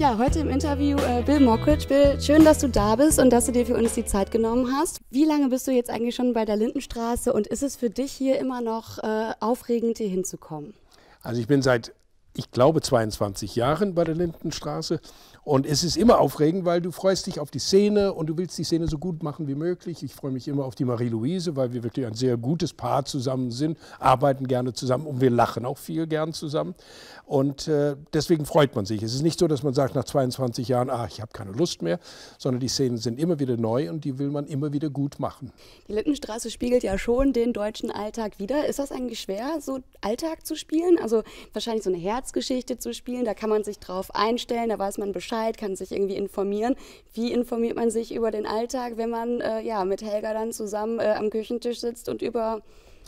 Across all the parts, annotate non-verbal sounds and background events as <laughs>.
Ja, heute im Interview äh, Bill Mockridge. Bill, schön, dass du da bist und dass du dir für uns die Zeit genommen hast. Wie lange bist du jetzt eigentlich schon bei der Lindenstraße und ist es für dich hier immer noch äh, aufregend, hier hinzukommen? Also ich bin seit, ich glaube, 22 Jahren bei der Lindenstraße und es ist immer aufregend, weil du freust dich auf die Szene und du willst die Szene so gut machen wie möglich. Ich freue mich immer auf die Marie-Louise, weil wir wirklich ein sehr gutes Paar zusammen sind, arbeiten gerne zusammen und wir lachen auch viel gern zusammen. Und äh, deswegen freut man sich. Es ist nicht so, dass man sagt nach 22 Jahren, ah, ich habe keine Lust mehr, sondern die Szenen sind immer wieder neu und die will man immer wieder gut machen. Die Lindenstraße spiegelt ja schon den deutschen Alltag wieder. Ist das eigentlich schwer, so Alltag zu spielen? Also wahrscheinlich so eine Herzgeschichte zu spielen, da kann man sich drauf einstellen, da weiß man Bescheid, kann sich irgendwie informieren. Wie informiert man sich über den Alltag, wenn man äh, ja, mit Helga dann zusammen äh, am Küchentisch sitzt und über,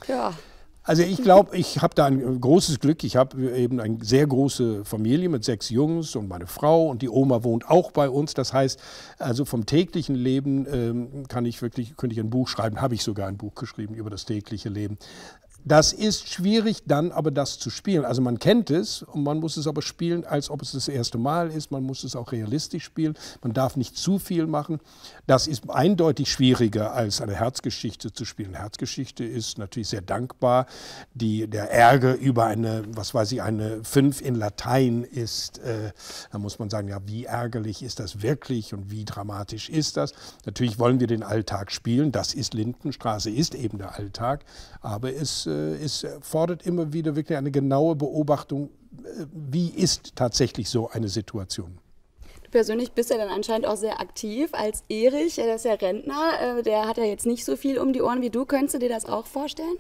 ja, also ich glaube, ich habe da ein großes Glück. Ich habe eben eine sehr große Familie mit sechs Jungs und meine Frau und die Oma wohnt auch bei uns. Das heißt, also vom täglichen Leben ähm, kann ich wirklich, könnte ich ein Buch schreiben, habe ich sogar ein Buch geschrieben über das tägliche Leben. Das ist schwierig dann aber das zu spielen. Also man kennt es und man muss es aber spielen, als ob es das erste Mal ist. Man muss es auch realistisch spielen. Man darf nicht zu viel machen. Das ist eindeutig schwieriger als eine Herzgeschichte zu spielen. Herzgeschichte ist natürlich sehr dankbar. Die, der Ärger über eine, was weiß ich, eine 5 in Latein ist, äh, da muss man sagen, ja, wie ärgerlich ist das wirklich und wie dramatisch ist das? Natürlich wollen wir den Alltag spielen. Das ist Lindenstraße, ist eben der Alltag. Aber es äh, es fordert immer wieder wirklich eine genaue Beobachtung, äh, wie ist tatsächlich so eine Situation. Du persönlich bist ja dann anscheinend auch sehr aktiv als Erich, der ist ja Rentner, äh, der hat ja jetzt nicht so viel um die Ohren wie du. Könntest du dir das auch vorstellen?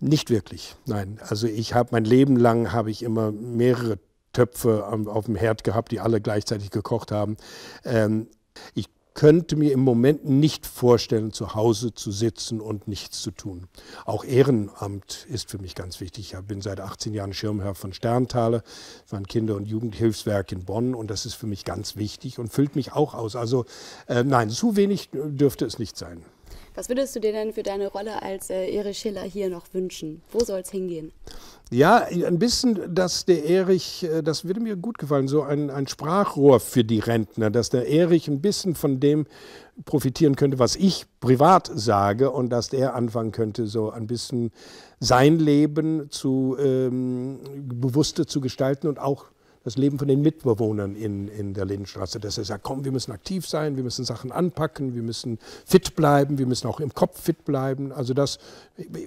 Nicht wirklich, nein. Also ich habe mein Leben lang habe ich immer mehrere Töpfe auf dem Herd gehabt, die alle gleichzeitig gekocht haben. Ähm, ich könnte mir im Moment nicht vorstellen, zu Hause zu sitzen und nichts zu tun. Auch Ehrenamt ist für mich ganz wichtig. Ich bin seit 18 Jahren Schirmherr von Sterntaler, war ein Kinder- und Jugendhilfswerk in Bonn und das ist für mich ganz wichtig und füllt mich auch aus. Also äh, nein, zu wenig dürfte es nicht sein. Was würdest du dir denn für deine Rolle als äh, Erich Schiller hier noch wünschen? Wo soll es hingehen? Ja, ein bisschen, dass der Erich, äh, das würde mir gut gefallen, so ein, ein Sprachrohr für die Rentner, dass der Erich ein bisschen von dem profitieren könnte, was ich privat sage und dass der anfangen könnte, so ein bisschen sein Leben zu ähm, bewusster zu gestalten und auch das Leben von den Mitbewohnern in, in der Lindenstraße, dass er sagt, komm, wir müssen aktiv sein, wir müssen Sachen anpacken, wir müssen fit bleiben, wir müssen auch im Kopf fit bleiben. Also das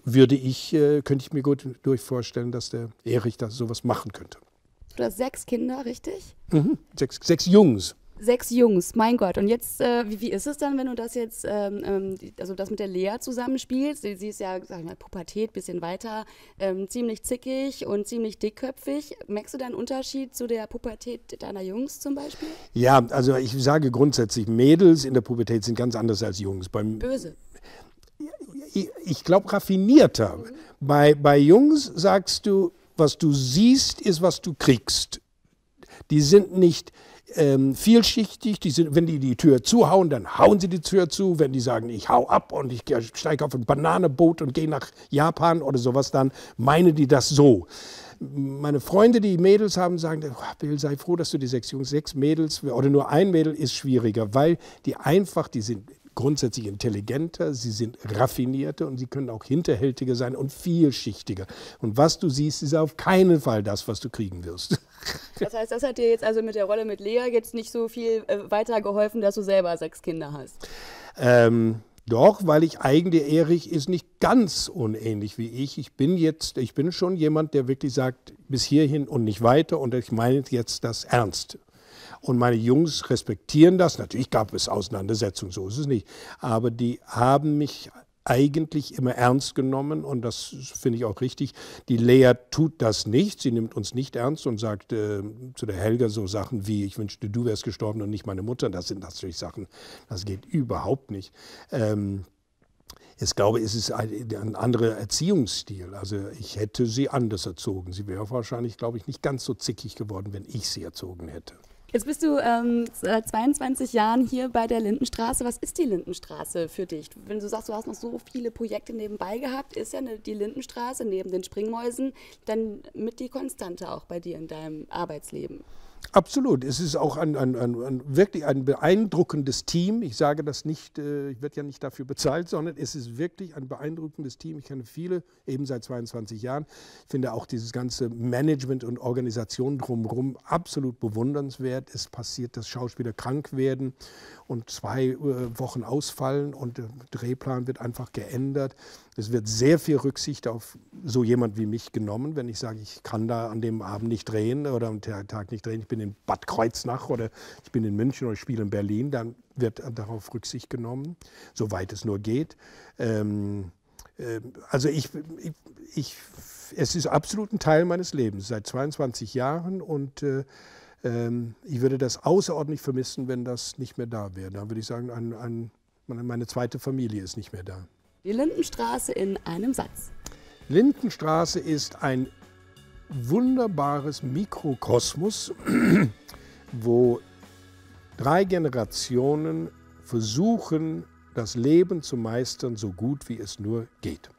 würde ich, äh, könnte ich mir gut durch vorstellen, dass der Erich da sowas machen könnte. Du hast sechs Kinder, richtig? Mhm, sechs, sechs Jungs sechs Jungs, mein Gott. Und jetzt, äh, wie, wie, ist es dann, wenn du das jetzt, ähm, ähm also das mit der Lea zusammenspielst? Sie, sie ist ja, sag ich mal, Pubertät, bisschen weiter, ähm, ziemlich zickig und ziemlich dickköpfig. Merkst du da einen Unterschied zu der Pubertät deiner Jungs zum Beispiel? Ja, also ich sage grundsätzlich, Mädels in der Pubertät sind ganz anders als Jungs. Beim, Böse. Ich, ich glaube, raffinierter. Mhm. Bei, bei Jungs sagst du, was du siehst, ist, was du kriegst. Die sind nicht ähm, vielschichtig. Die sind, wenn die die Tür zuhauen, dann hauen sie die Tür zu. Wenn die sagen, ich hau ab und ich steige auf ein Bananeboot und gehe nach Japan oder sowas, dann meinen die das so. Meine Freunde, die Mädels haben, sagen, Bill, sei froh, dass du die sechs Jungs, sechs Mädels oder nur ein Mädel ist schwieriger, weil die einfach, die sind grundsätzlich intelligenter, sie sind raffinierter und sie können auch hinterhältiger sein und vielschichtiger. Und was du siehst, ist auf keinen Fall das, was du kriegen wirst. <laughs> <laughs> Das heißt, das hat dir jetzt also mit der Rolle mit Lea jetzt nicht so viel äh, weitergeholfen, dass du selber sechs Kinder hast? Ähm, doch, weil ich eigentlich, Erich ist nicht ganz unähnlich wie ich. Ich bin jetzt, ich bin schon jemand, der wirklich sagt, bis hierhin und nicht weiter und ich meine jetzt das ernst. Und meine Jungs respektieren das. Natürlich gab es Auseinandersetzungen, so ist es nicht. Aber die haben mich eigentlich immer ernst genommen und das finde ich auch richtig. Die Lea tut das nicht, sie nimmt uns nicht ernst und sagt äh, zu der Helga so Sachen wie, ich wünschte, du wärst gestorben und nicht meine Mutter. Das sind natürlich Sachen, das geht überhaupt nicht. Ähm, ich glaube, es ist ein, ein anderer Erziehungsstil. Also ich hätte sie anders erzogen. Sie wäre wahrscheinlich, glaube ich, nicht ganz so zickig geworden, wenn ich sie erzogen hätte. Jetzt bist du ähm, seit 22 Jahren hier bei der Lindenstraße. Was ist die Lindenstraße für dich? Wenn du sagst, du hast noch so viele Projekte nebenbei gehabt, ist ja eine, die Lindenstraße neben den Springmäusen dann mit die Konstante auch bei dir in deinem Arbeitsleben. Absolut. Es ist auch ein, ein, ein, wirklich ein beeindruckendes Team. Ich sage das nicht, äh, ich werde ja nicht dafür bezahlt, sondern es ist wirklich ein beeindruckendes Team. Ich kenne viele, eben seit 22 Jahren. Ich finde auch dieses ganze Management und Organisation drumherum absolut bewundernswert. Es passiert, dass Schauspieler krank werden und zwei äh, Wochen ausfallen und der Drehplan wird einfach geändert. Es wird sehr viel Rücksicht auf so jemand wie mich genommen, wenn ich sage, ich kann da an dem Abend nicht drehen oder am Tag nicht drehen. Ich bin in Bad Kreuznach oder ich bin in München oder ich spiele in Berlin, dann wird darauf Rücksicht genommen, soweit es nur geht. Ähm, äh, also ich, ich, ich, es ist absolut ein Teil meines Lebens, seit 22 Jahren und äh, ähm, ich würde das außerordentlich vermissen, wenn das nicht mehr da wäre. Da würde ich sagen, ein, ein, meine zweite Familie ist nicht mehr da. Die Lindenstraße in einem Satz. Lindenstraße ist ein wunderbares Mikrokosmos, <clears throat> wo drei Generationen versuchen, das Leben zu meistern, so gut wie es nur geht.